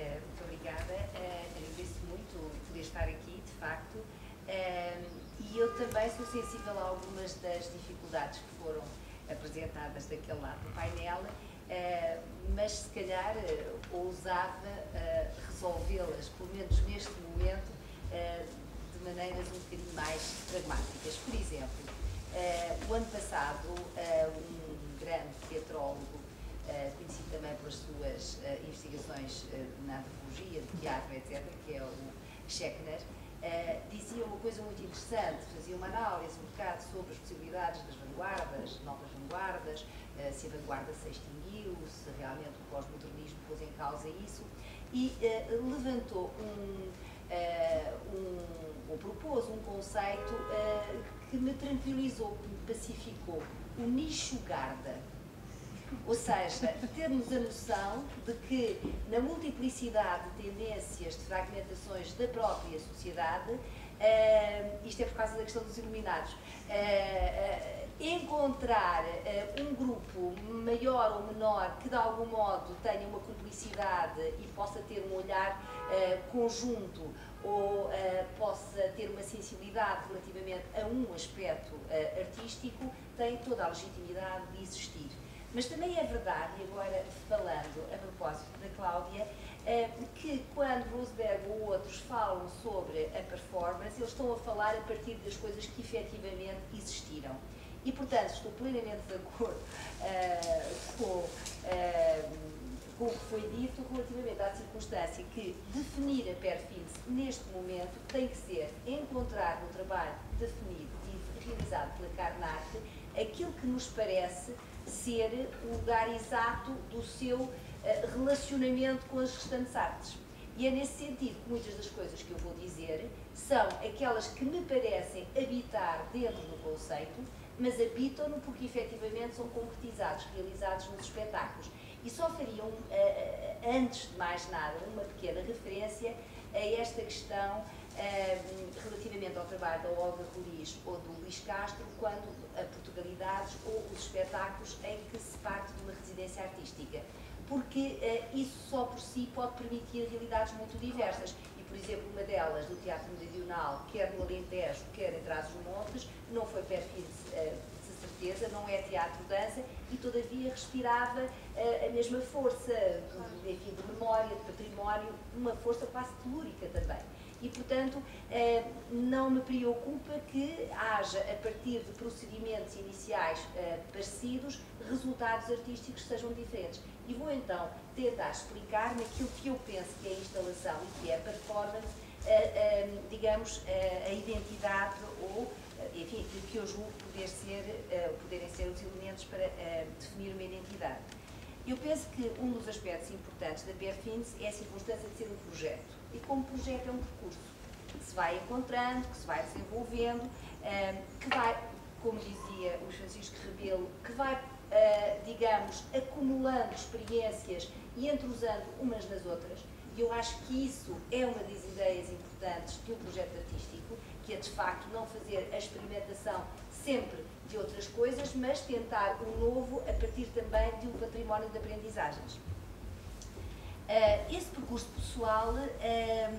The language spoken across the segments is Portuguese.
Uh, muito obrigada. Uh, agradeço muito poder estar aqui, de facto. Uh, e eu também sou sensível a algumas das dificuldades que foram apresentadas daquele lado do painel, mas se calhar ousava resolvê-las, pelo menos neste momento, de maneiras um bocadinho mais pragmáticas. Por exemplo, o ano passado, um grande teatrólogo conhecido também pelas suas uh, investigações uh, na antropologia, de teatro, etc., que é o Schechner, dizia uma coisa muito interessante, fazia uma análise um bocado sobre as possibilidades das vanguardas, novas vanguardas, se a vanguarda se extinguiu, se realmente o pós-modernismo pôs em causa isso, e levantou um, um, ou propôs um conceito que me tranquilizou, que me pacificou, o nicho Garda ou seja, termos a noção de que na multiplicidade de tendências, de fragmentações da própria sociedade, uh, isto é por causa da questão dos iluminados, uh, uh, encontrar um grupo maior ou menor que de algum modo tenha uma cumplicidade e possa ter um olhar conjunto ou possa ter uma sensibilidade relativamente a um aspecto artístico, tem toda a legitimidade de existir. Mas também é verdade, e agora falando a propósito da Cláudia, eh, que quando Roseberg ou outros falam sobre a performance, eles estão a falar a partir das coisas que efetivamente existiram. E, portanto, estou plenamente de acordo uh, com, uh, com o que foi dito relativamente à circunstância que definir a perfins neste momento tem que ser encontrar no trabalho definido e realizado pela Carnarte aquilo que nos parece ser o lugar exato do seu eh, relacionamento com as restantes artes. E é nesse sentido que muitas das coisas que eu vou dizer são aquelas que me parecem habitar dentro do conceito, mas habitam-no porque efetivamente são concretizados, realizados nos espetáculos. E só fariam, eh, eh, antes de mais nada, uma pequena referência a esta questão relativamente ao trabalho da Olga Ruiz ou do Luís Castro, quando a Portugalidades ou os espetáculos em que se parte de uma residência artística. Porque uh, isso só por si pode permitir realidades muito diversas. E, por exemplo, uma delas, do Teatro Meridional, quer no Alentejo, quer em Trás-os-Montes, não foi perfil uh, de certeza, não é teatro-dança, e todavia respirava a mesma força, enfim, de memória, de património, uma força quase telúrica também e, portanto, eh, não me preocupa que haja, a partir de procedimentos iniciais eh, parecidos, resultados artísticos que sejam diferentes. E vou então tentar explicar naquilo que eu penso que é a instalação e que é a performance, eh, digamos, a identidade ou, enfim, que eu julgo poder ser, poderem ser os elementos para definir uma identidade. Eu penso que um dos aspectos importantes da BFINS é a circunstância de ser um projeto e como projeto é um percurso que se vai encontrando, que se vai desenvolvendo, ehm, que vai, como dizia o Francisco Rebelo, que vai, eh, digamos, acumulando experiências e entrosando umas nas outras. E eu acho que isso é uma das ideias importantes de um projeto artístico, que é de facto não fazer a experimentação sempre de outras coisas, mas tentar o um novo a partir também de um património de aprendizagens. Uh, esse percurso pessoal uh,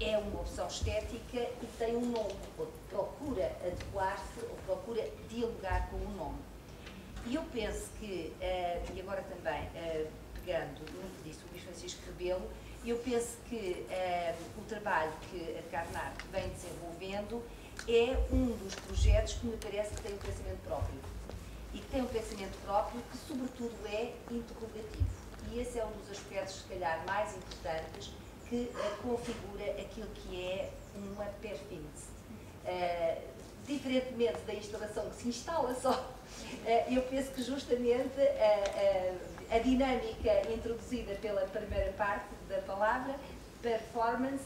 é uma opção estética e tem um nome, ou procura adequar-se, ou procura dialogar com o nome. E eu penso que, uh, e agora também pegando no que disse o Luís Francisco Rebelo, eu penso que o trabalho que a Carnar vem desenvolvendo é um dos projetos que me parece que tem um pensamento próprio. E que tem um pensamento próprio que, sobretudo, é interrogativo esse é um dos aspectos, se calhar, mais importantes que uh, configura aquilo que é uma performance. Uh, diferentemente da instalação que se instala só, uh, eu penso que justamente a dinâmica introduzida pela primeira parte da palavra, performance,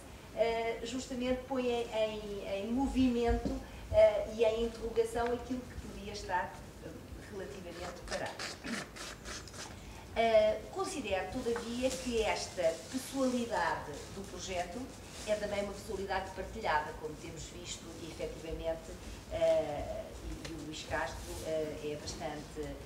justamente põe em, em movimento e em interrogação aquilo que podia estar relativamente parado. Uh, considero, todavia, que esta pessoalidade do projeto é também uma pessoalidade partilhada, como temos visto, e efetivamente, uh, e, o Luís Castro uh, é bastante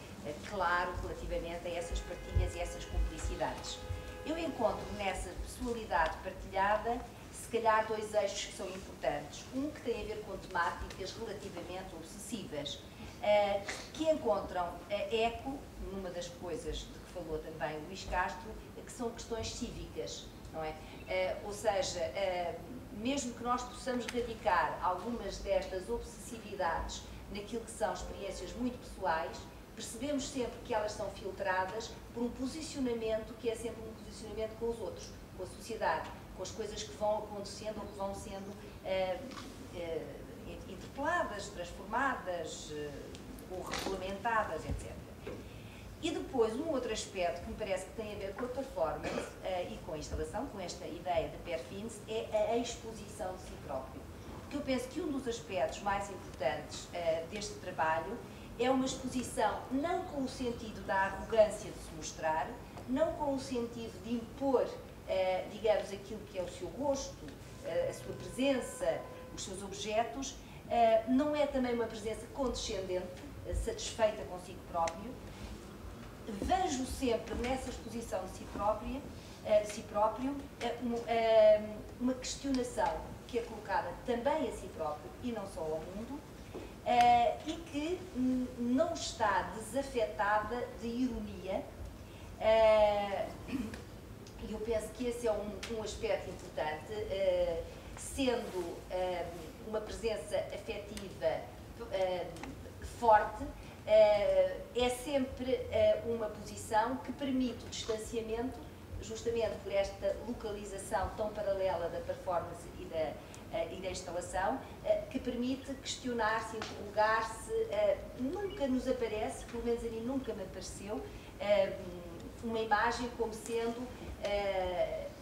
claro relativamente a essas partilhas e essas cumplicidades. Eu encontro nessa pessoalidade partilhada, se calhar, dois eixos que são importantes. Um que tem a ver com temáticas relativamente obsessivas, que encontram eco numa das coisas de falou também Luís Castro, que são questões cívicas, não é? Uh, ou seja, mesmo que nós possamos radicar algumas destas obsessividades naquilo que são experiências muito pessoais, percebemos sempre que elas são filtradas por um posicionamento que é sempre um posicionamento com os outros, com a sociedade, com as coisas que vão acontecendo ou que vão sendo uh, uh, interpeladas, transformadas uh, ou regulamentadas, etc. Depois, um outro aspecto que me parece que tem a ver com a performance e com a instalação, com esta ideia de perfins, é a exposição de si próprio. Porque eu penso que um dos aspectos mais importantes deste trabalho é uma exposição não com o sentido da arrogância de se mostrar, não com o sentido de impor, eh, digamos, aquilo que é o seu gosto, a sua presença, os seus objetos, não é também uma presença condescendente, satisfeita consigo próprio. Vejo sempre nessa exposição de si, própria, de si próprio uma questionação que é colocada também a si próprio e não só ao mundo, e que não está desafetada de ironia. Uh, eu penso que esse é um, um aspecto importante, sendo uma presença afetiva forte, é sempre uma posição que permite o distanciamento justamente por esta localização tão paralela da performance e da, uh, e da instalação, que permite questionar-se, interrogar-se. Nunca nos aparece, pelo menos a mim nunca me apareceu, uma imagem como sendo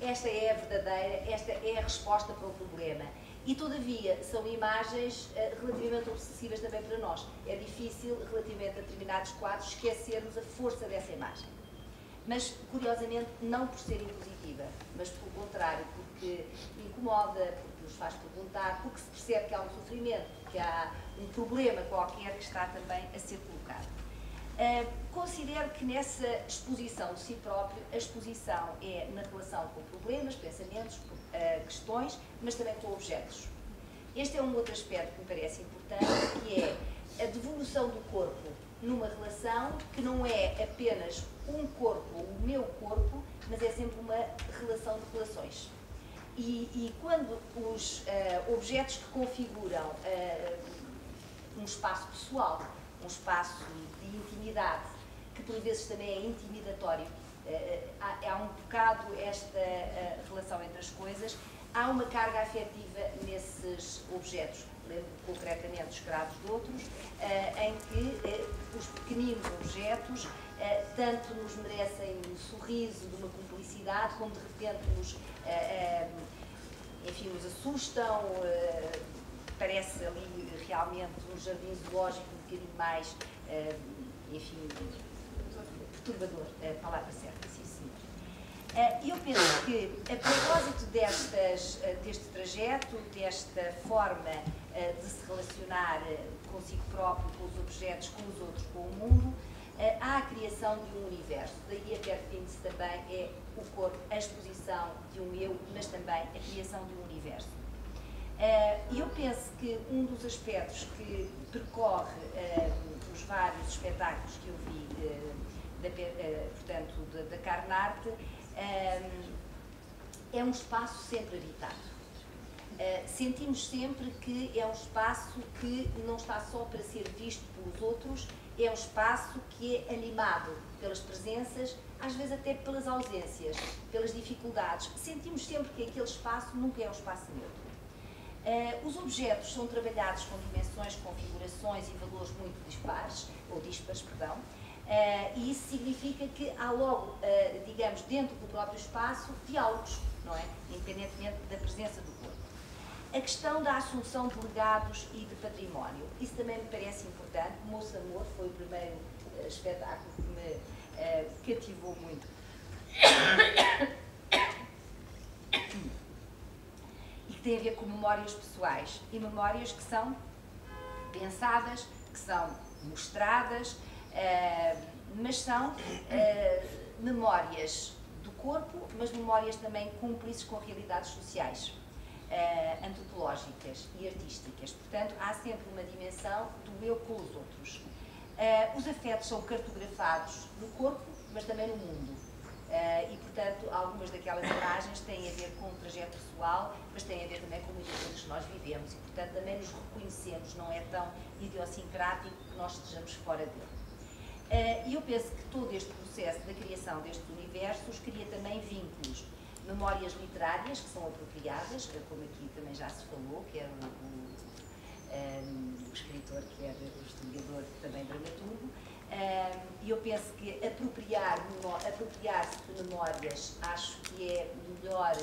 esta é a verdadeira, esta é a resposta para o problema. E, todavia, são imagens relativamente obsessivas também para nós. É difícil, relativamente a determinados quadros, esquecermos a força dessa imagem mas curiosamente não por ser impositiva, mas pelo contrário, porque incomoda, porque nos faz perguntar, porque se percebe que há um sofrimento, que há um problema qualquer que está também a ser colocado. Considero que nessa exposição de si próprio, a exposição é na relação com problemas, pensamentos, uh, questões, mas também com objetos. Este é um outro aspecto que me parece importante, que é a devolução do corpo numa relação que não é apenas um corpo, o meu corpo, mas é sempre uma relação de relações. E, e quando os uh, objetos que configuram uh, um espaço pessoal, um espaço de intimidade, que por vezes também é intimidatório, uh, há, há, um bocado esta relação entre as coisas, há uma carga afetiva nesses objetos lembro concretamente os escravos de outros, em que os pequeninos objetos eh, tanto nos merecem um sorriso de uma cumplicidade, como de repente nos, eh, eh, enfim, nos assustam, parece ali realmente um jardim zoológico um bocadinho mais, enfim, perturbador, a palavra certa, sim senhor. Eu penso que, a propósito destas, deste trajeto, desta forma de se relacionar consigo próprio, com os objetos, com os outros, com o mundo, há a criação de um universo. Daí a Perfins também é o corpo, a exposição de um eu, mas também a criação de um universo. Eh, e eu penso que um dos aspectos que percorre eh, os vários espetáculos que eu vi, da, eh, portanto, da, da Carnarte, é um espaço sempre habitado. Uh, sentimos sempre que é um espaço que não está só para ser visto pelos outros, é um espaço que é animado pelas presenças, às vezes até pelas ausências, pelas dificuldades. Sentimos sempre que aquele espaço nunca é um espaço neutro. Uh, os objetos são trabalhados com dimensões, configurações e valores muito dispares, ou dispares, perdão, uh, e isso significa que há logo, uh, digamos, dentro do próprio espaço, diálogos, não é? Independentemente da presença do a questão da assunção de legados e de património. Isso também me parece importante. Moço Amor foi o primeiro uh, espetáculo que me cativou muito. e que tem a ver com memórias pessoais. E memórias que são pensadas, que são mostradas, mas são memórias do corpo, mas memórias também cúmplices com realidades sociais, uh, antropológicas e artísticas. Portanto, há sempre uma dimensão do eu com os outros. Os afetos são cartografados no corpo, mas também no mundo. Uh, e, portanto, algumas daquelas imagens têm a ver com o trajeto pessoal, mas têm a ver também com muitas coisas que nós vivemos. E, portanto, também nos reconhecemos, não é tão idiosincrático que nós estejamos fora dele. Uh, e eu penso que todo este processo da criação destes universos cria também vínculos. Memórias literárias que são apropriadas, como aqui também já se falou, que era o, o, um, o escritor, que era o historiador, também dramaturgo, e eu penso que apropriar-se apropriar de memórias acho que é melhor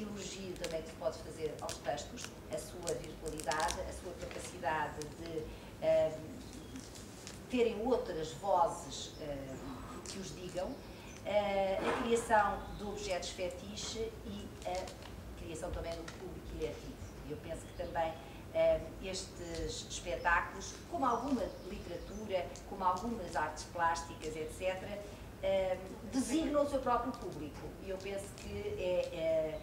elogio também que se pode fazer aos textos, a sua virtualidade, a sua capacidade de uh, terem outras vozes uh, que os digam, uh, a criação de objetos fetiche e a criação também do público criativo. Eu penso que também uh, estes espetáculos, como alguma literatura, como algumas artes plásticas, etc., designam o seu próprio público. E eu penso que é. é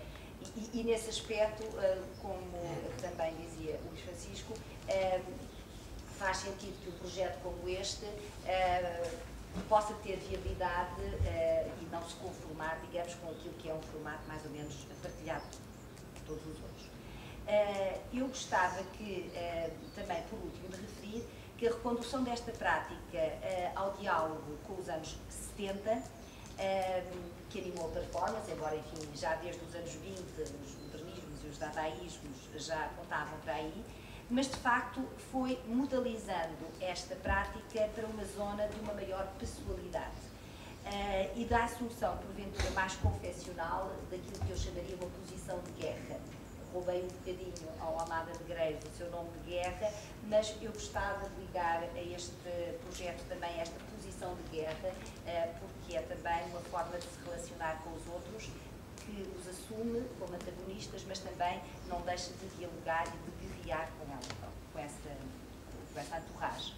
e, e, nesse aspecto, como também dizia Luís Francisco, faz sentido que um projeto como este possa ter viabilidade e não se conformar, digamos, com aquilo que é um formato mais ou menos partilhado por todos os outros. Eh, eu gostava que, eh, também por último, de referir que a recondução desta prática eh, ao diálogo com os anos 70, que animou a performance, embora, enfim, já desde os anos 20 os modernismos e os dadaísmos já apontavam para aí, mas de facto foi modalizando esta prática para uma zona de uma maior pessoalidade. Uh, e dá a solução, porventura, mais confessional daquilo que eu chamaria uma posição de guerra roubei um bocadinho ao Almada de Greiro o seu nome de guerra, mas eu gostava de ligar a este projeto também esta posição de guerra, eh, porque é também uma forma de se relacionar com os outros, que os assume como antagonistas, mas também não deixa de dialogar e de guerrear com ela, com essa, com essa entourage.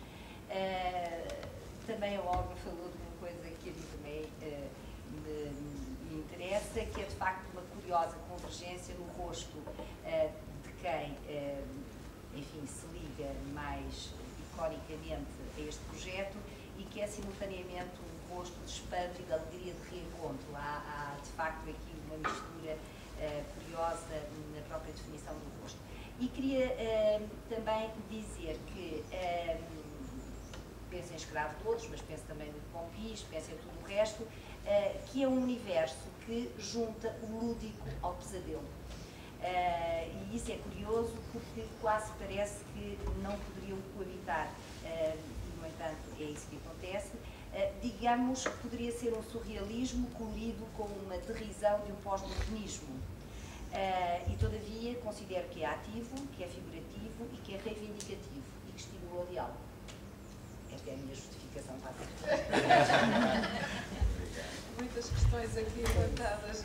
Uh, também a Olga falou de uma coisa que a mim também uh, me, me interessa, que é de facto uma curiosa convergência no rosto uh, de quem, enfim, se liga mais iconicamente a este projeto e que é simultaneamente um rosto de espanto e de alegria de reencontro. Há, há de facto aqui uma mistura uh, curiosa na própria definição do rosto. E queria também dizer que penso em Escravo Todos, mas penso também no Pompis, penso em tudo o resto, uh, que é um universo que junta o lúdico ao pesadelo. Uh, e isso é curioso porque quase parece que não poderiam coabitar, uh, e no entanto é isso que acontece. Uh, digamos que poderia ser um surrealismo colorido com uma derisão de um pós-modernismo. e todavia considero que é ativo, que é figurativo e que é reivindicativo e que estimula o diálogo. Esta é a minha justificação para a Muitas questões aqui levantadas.